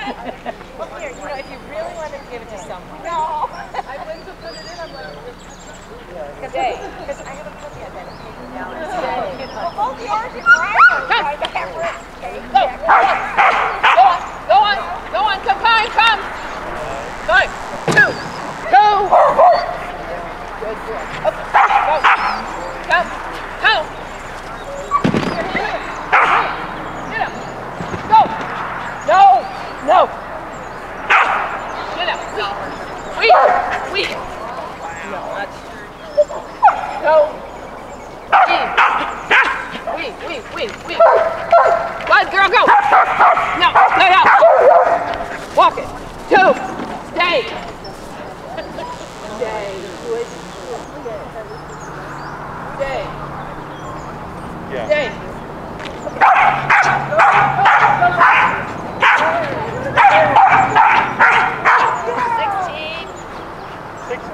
here, you know, if you really want to give it to someone. No. I went to put it in, I'm like, Because I haven't put the identification down. well, both yours and mine are right there. Go, go on, go on, go on, come, come, come. Five, two, two. Good, good. Up, go. Come, come. Get up. Go. No, no. Weak, weak. No, that's. Go. In. Weak, weak, weak, weak. Girl, go. No, lay out. Walk it. Two. Stay. Stay. Good. Stay. Yeah. Stay.